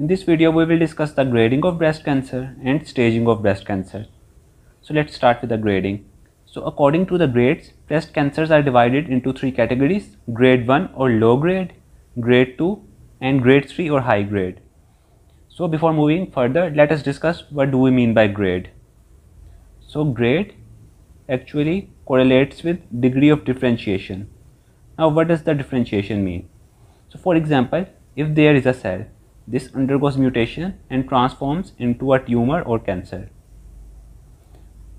In this video we will discuss the grading of breast cancer and staging of breast cancer. So let's start with the grading. So according to the grades, breast cancers are divided into three categories, grade 1 or low grade, grade 2 and grade 3 or high grade. So before moving further, let us discuss what do we mean by grade. So grade actually correlates with degree of differentiation. Now what does the differentiation mean? So for example, if there is a cell, this undergoes mutation and transforms into a tumor or cancer.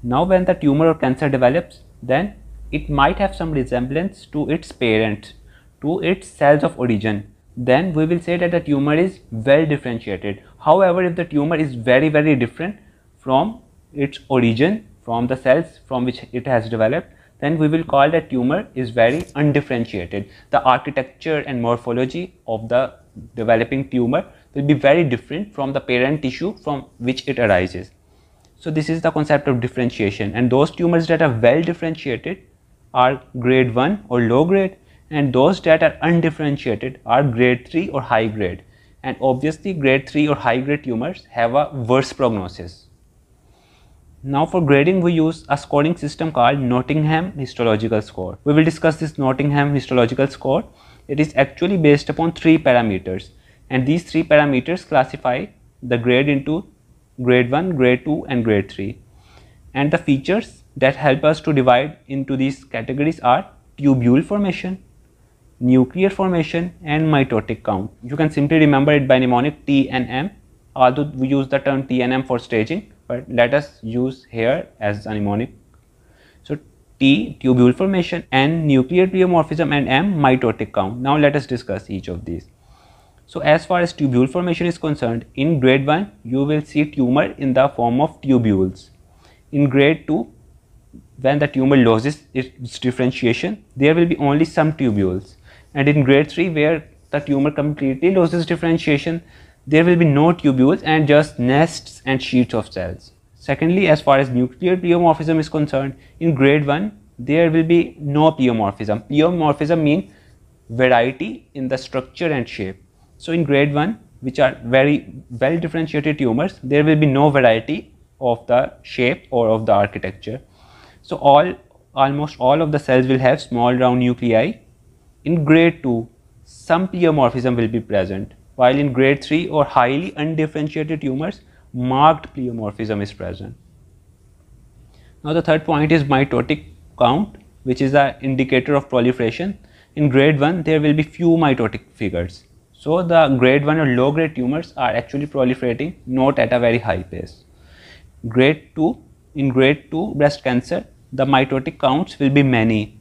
Now when the tumor or cancer develops, then it might have some resemblance to its parent, to its cells of origin. Then we will say that the tumor is well differentiated. However, if the tumor is very very different from its origin, from the cells from which it has developed, then we will call that tumor is very undifferentiated. The architecture and morphology of the developing tumor will be very different from the parent tissue from which it arises. So this is the concept of differentiation and those tumors that are well differentiated are grade 1 or low grade and those that are undifferentiated are grade 3 or high grade and obviously grade 3 or high grade tumors have a worse prognosis. Now for grading we use a scoring system called Nottingham histological score. We will discuss this Nottingham histological score. It is actually based upon three parameters and these three parameters classify the grade into grade 1, grade 2 and grade 3 and the features that help us to divide into these categories are tubule formation, nuclear formation and mitotic count. You can simply remember it by mnemonic T and M although we use the term T and M for staging but let us use here as a mnemonic. T tubule formation and nuclear pleomorphism and M mitotic count. Now let us discuss each of these. So as far as tubule formation is concerned, in grade 1 you will see tumor in the form of tubules. In grade 2, when the tumor loses its differentiation, there will be only some tubules. And in grade 3 where the tumor completely loses differentiation, there will be no tubules and just nests and sheets of cells. Secondly, as far as nuclear pleomorphism is concerned, in grade 1, there will be no pleomorphism. Pleomorphism means variety in the structure and shape. So in grade 1, which are very well differentiated tumors, there will be no variety of the shape or of the architecture. So all almost all of the cells will have small round nuclei. In grade 2, some pleomorphism will be present while in grade 3 or highly undifferentiated tumors, marked pleomorphism is present. Now the third point is mitotic count, which is an indicator of proliferation. In grade 1, there will be few mitotic figures. So the grade 1 or low grade tumors are actually proliferating not at a very high pace. Grade 2, in grade 2 breast cancer, the mitotic counts will be many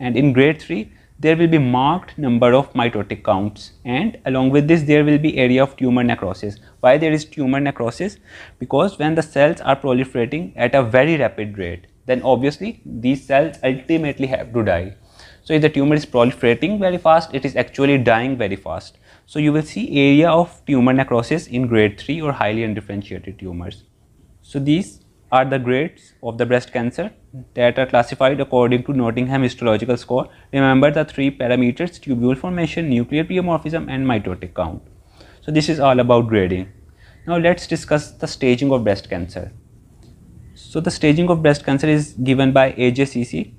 and in grade 3, there will be marked number of mitotic counts and along with this there will be area of tumor necrosis. Why there is tumor necrosis? Because when the cells are proliferating at a very rapid rate then obviously these cells ultimately have to die. So if the tumor is proliferating very fast it is actually dying very fast. So you will see area of tumor necrosis in grade 3 or highly undifferentiated tumors. So these are the grades of the breast cancer that are classified according to Nottingham histological score. Remember the three parameters tubule formation, nuclear pleomorphism and mitotic count. So this is all about grading. Now let's discuss the staging of breast cancer. So the staging of breast cancer is given by AJCC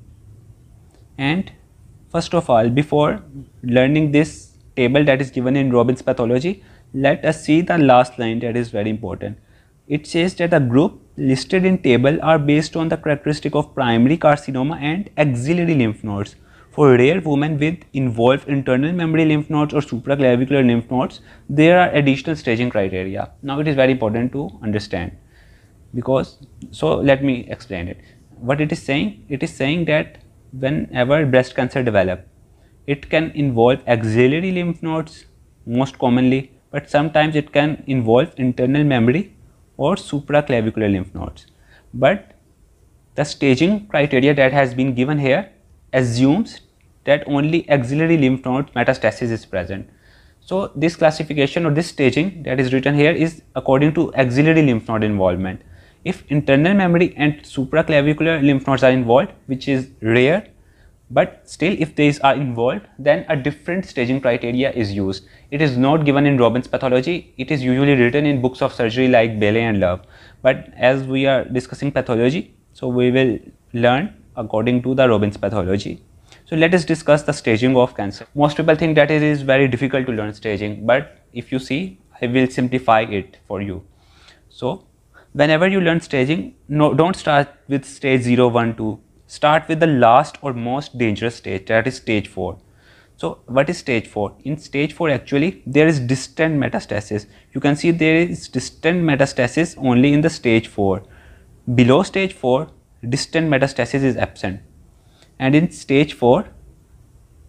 and first of all before learning this table that is given in Robbins pathology let us see the last line that is very important. It says that the group listed in table are based on the characteristic of primary carcinoma and axillary lymph nodes. For rare women with involved internal mammary lymph nodes or supraclavicular lymph nodes, there are additional staging criteria. Now it is very important to understand because, so let me explain it. What it is saying? It is saying that whenever breast cancer develop, it can involve axillary lymph nodes most commonly, but sometimes it can involve internal mammary or supraclavicular lymph nodes. But the staging criteria that has been given here assumes that only axillary lymph node metastasis is present. So this classification or this staging that is written here is according to axillary lymph node involvement. If internal mammary and supraclavicular lymph nodes are involved, which is rare, but still if these are involved then a different staging criteria is used it is not given in robbins pathology it is usually written in books of surgery like bailey and love but as we are discussing pathology so we will learn according to the robbins pathology. So let us discuss the staging of cancer. Most people think that it is very difficult to learn staging but if you see i will simplify it for you. So whenever you learn staging no don't start with stage 0 1 2 start with the last or most dangerous stage that is stage 4 so what is stage 4 in stage 4 actually there is distant metastasis. You can see there is distant metastasis only in the stage 4 below stage 4 distant metastasis is absent. And in stage 4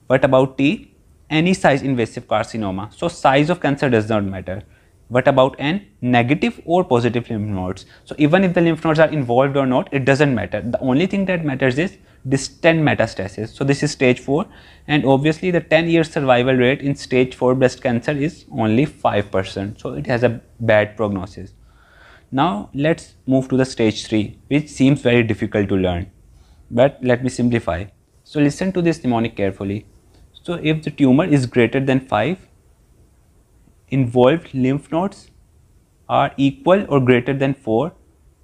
what about t? Any size invasive carcinoma. So size of cancer does not matter. What about n? Negative or positive lymph nodes. So even if the lymph nodes are involved or not it doesn't matter. The only thing that matters is distant metastasis. So this is stage 4 and obviously the 10 year survival rate in stage 4 breast cancer is only 5% so it has a bad prognosis now let's move to the stage 3 which seems very difficult to learn. But let me simplify. So listen to this mnemonic carefully. So if the tumor is greater than 5 involved lymph nodes are equal or greater than 4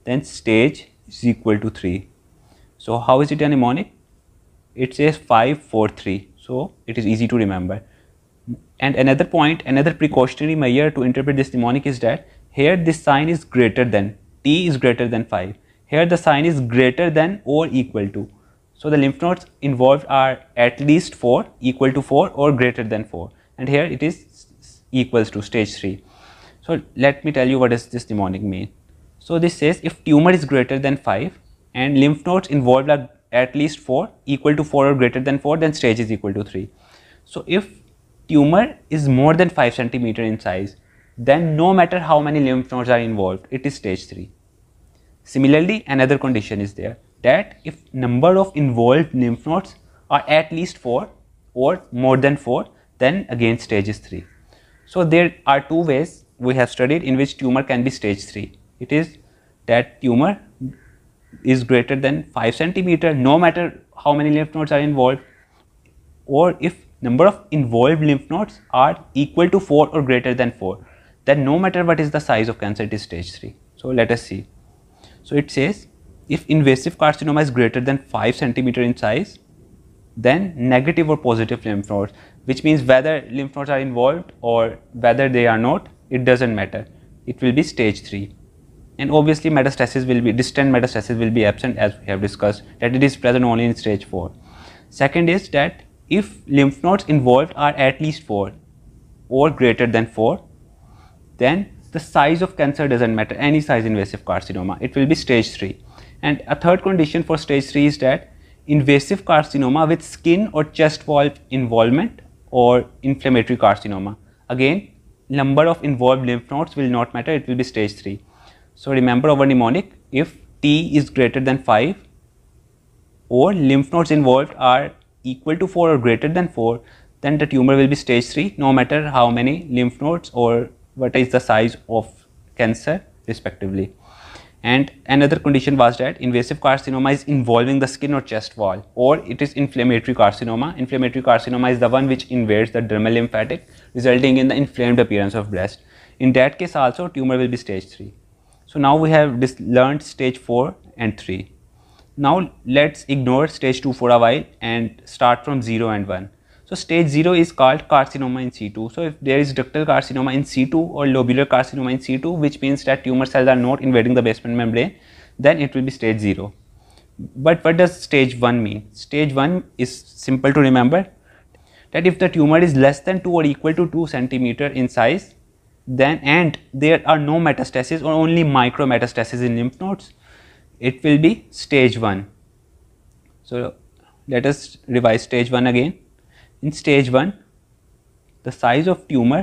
then stage is equal to 3 so how is it a mnemonic? It says 5 4 3 so it is easy to remember. And another point another precautionary measure to interpret this mnemonic is that here this sign is greater than t is greater than 5 here the sign is greater than or equal to so the lymph nodes involved are at least 4 equal to 4 or greater than 4 and here it is equals to stage 3. So let me tell you what does this mnemonic mean. So this says if tumor is greater than 5 and lymph nodes involved are at least 4 equal to 4 or greater than 4 then stage is equal to 3. So if tumor is more than 5 centimeter in size then no matter how many lymph nodes are involved it is stage 3. Similarly another condition is there that if number of involved lymph nodes are at least 4 or more than 4 then again stage is 3. So there are two ways we have studied in which tumor can be stage 3. It is that tumor is greater than 5 centimeter no matter how many lymph nodes are involved or if number of involved lymph nodes are equal to 4 or greater than 4 then no matter what is the size of cancer it is stage 3. So let us see. So it says if invasive carcinoma is greater than 5 centimeter in size then negative or positive lymph nodes which means whether lymph nodes are involved or whether they are not it doesn't matter it will be stage 3 and obviously metastasis will be distant metastasis will be absent as we have discussed that it is present only in stage 4 second is that if lymph nodes involved are at least 4 or greater than 4 then the size of cancer doesn't matter any size invasive carcinoma it will be stage 3 and a third condition for stage 3 is that invasive carcinoma with skin or chest wall involvement or inflammatory carcinoma. Again, number of involved lymph nodes will not matter, it will be stage 3. So remember our mnemonic, if T is greater than 5 or lymph nodes involved are equal to 4 or greater than 4, then the tumor will be stage 3 no matter how many lymph nodes or what is the size of cancer respectively and another condition was that invasive carcinoma is involving the skin or chest wall or it is inflammatory carcinoma. Inflammatory carcinoma is the one which invades the dermal lymphatic resulting in the inflamed appearance of breast. In that case also tumor will be stage 3. So now we have this learned stage 4 and 3. Now let's ignore stage 2 for a while and start from 0 and 1. So stage 0 is called carcinoma in situ. So if there is ductal carcinoma in situ or lobular carcinoma in situ which means that tumor cells are not invading the basement membrane then it will be stage 0. But what does stage 1 mean? Stage 1 is simple to remember that if the tumor is less than 2 or equal to 2 centimeter in size then and there are no metastases or only micro metastasis in lymph nodes it will be stage 1. So let us revise stage 1 again in stage 1 the size of tumor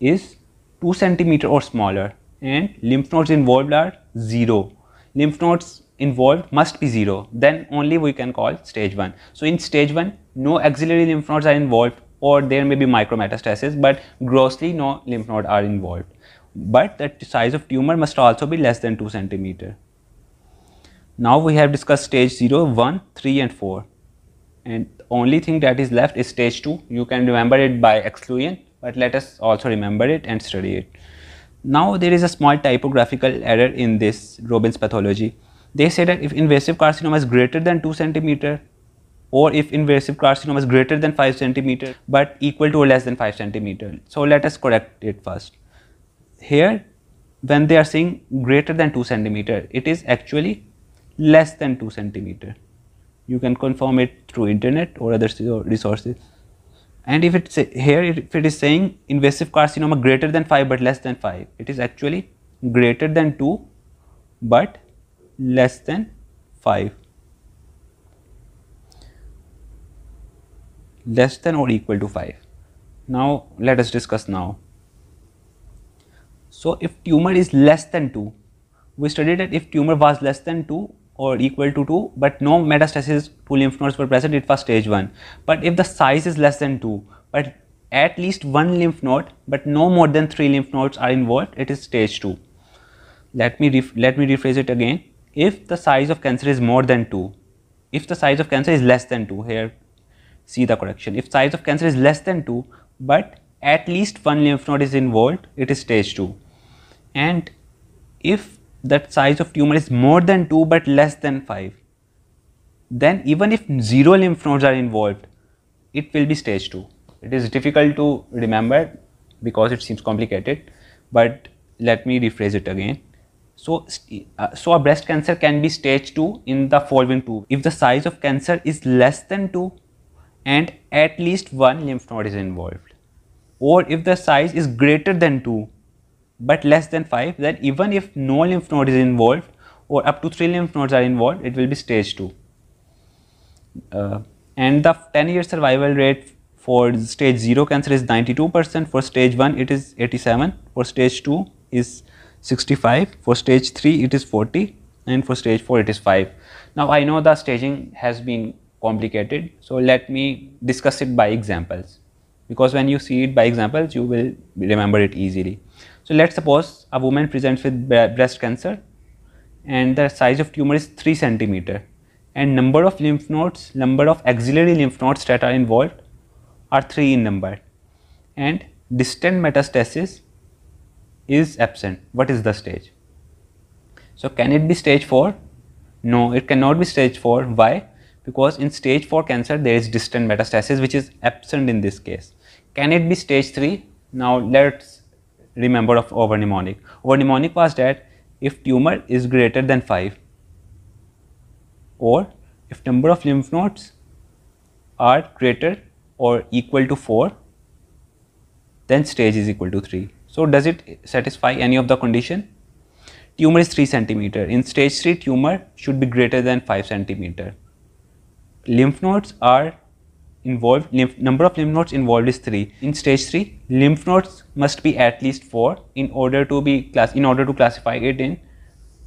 is 2 centimeter or smaller and lymph nodes involved are 0 lymph nodes involved must be 0 then only we can call stage 1 so in stage 1 no axillary lymph nodes are involved or there may be micrometastasis but grossly no lymph node are involved. But the size of tumor must also be less than 2 centimeter. Now we have discussed stage 0 1 3 and 4 and only thing that is left is stage 2 you can remember it by exclusion but let us also remember it and study it. Now there is a small typographical error in this Robbins pathology. They say that if invasive carcinoma is greater than 2 centimeter or if invasive carcinoma is greater than 5 centimeter but equal to or less than 5 centimeter. So let us correct it first. Here when they are saying greater than 2 centimeter it is actually less than 2 centimeter you can confirm it through internet or other resources. And if it's here if it is saying invasive carcinoma greater than 5 but less than 5 it is actually greater than 2 but less than 5 less than or equal to 5 now let us discuss now. So if tumor is less than 2 we studied that if tumor was less than 2 or equal to 2 but no metastasis to lymph nodes were present it was stage 1 but if the size is less than 2 but at least one lymph node but no more than 3 lymph nodes are involved it is stage 2 let me let me rephrase it again. If the size of cancer is more than 2 if the size of cancer is less than 2 here see the correction. If size of cancer is less than 2 but at least one lymph node is involved it is stage 2 and if that size of tumor is more than 2 but less than 5 then even if zero lymph nodes are involved it will be stage 2 it is difficult to remember because it seems complicated but let me rephrase it again. So uh, so a breast cancer can be stage 2 in the following two. If the size of cancer is less than 2 and at least one lymph node is involved or if the size is greater than 2 but less than 5 then even if no lymph node is involved or up to 3 lymph nodes are involved it will be stage 2 uh, and the 10 year survival rate for stage 0 cancer is 92 percent. For stage 1 it is 87 for stage 2 is 65 for stage 3 it is 40 and for stage 4 it is 5 now i know the staging has been complicated so let me discuss it by examples. Because when you see it by examples you will remember it easily so let's suppose a woman presents with breast cancer and the size of tumor is 3 centimeter and number of lymph nodes, number of axillary lymph nodes that are involved are 3 in number and distant metastasis is absent. What is the stage? So can it be stage 4? No, it cannot be stage 4. Why? Because in stage 4 cancer there is distant metastasis which is absent in this case. Can it be stage 3? Now let's remember of over mnemonic. Over mnemonic was that if tumor is greater than 5 or if number of lymph nodes are greater or equal to 4 then stage is equal to 3. So does it satisfy any of the condition? Tumor is 3 centimeter. In stage 3 tumor should be greater than 5 centimeter. Lymph nodes are involved lymph, number of lymph nodes involved is 3 in stage 3 lymph nodes must be at least 4 in order to be class in order to classify it in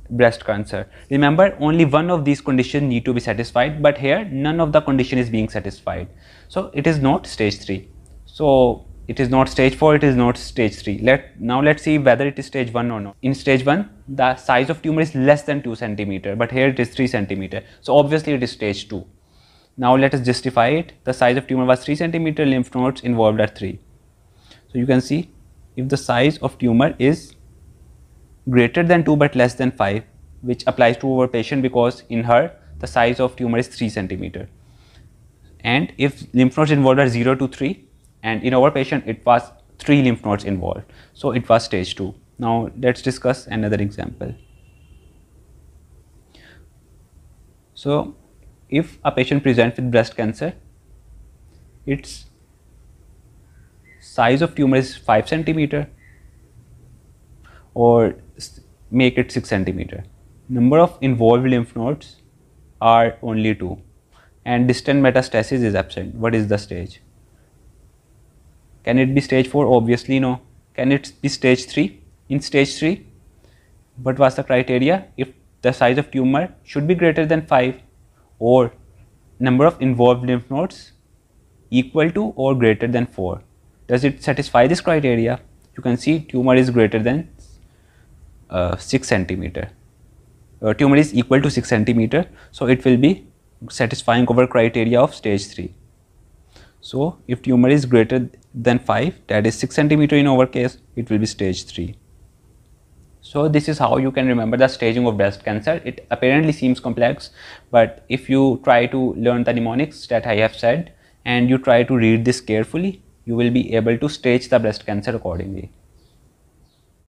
breast cancer. Remember only one of these conditions need to be satisfied but here none of the condition is being satisfied. So it is not stage 3 so it is not stage 4 it is not stage 3 let now let's see whether it is stage 1 or not. In stage 1 the size of tumor is less than 2 centimeter but here it is 3 centimeter. So obviously it is stage 2 now let us justify it. The size of tumor was 3 centimeter, lymph nodes involved are 3. So you can see if the size of tumor is greater than 2 but less than 5 which applies to our patient because in her the size of tumor is 3 centimeter. And if lymph nodes involved are 0 to 3 and in our patient it was 3 lymph nodes involved. So it was stage 2. Now let's discuss another example. So if a patient presents with breast cancer, its size of tumor is 5 centimeter or make it 6 centimeter. Number of involved lymph nodes are only 2 and distant metastasis is absent. What is the stage? Can it be stage 4? Obviously no. Can it be stage 3? In stage 3, what was the criteria? If the size of tumor should be greater than 5 or number of involved lymph nodes equal to or greater than 4. Does it satisfy this criteria? You can see tumor is greater than uh, 6 centimeter. Uh, tumor is equal to 6 centimeter. So, it will be satisfying our criteria of stage 3. So if tumor is greater than 5 that is 6 centimeter in our case it will be stage 3. So this is how you can remember the staging of breast cancer. It apparently seems complex but if you try to learn the mnemonics that I have said and you try to read this carefully you will be able to stage the breast cancer accordingly.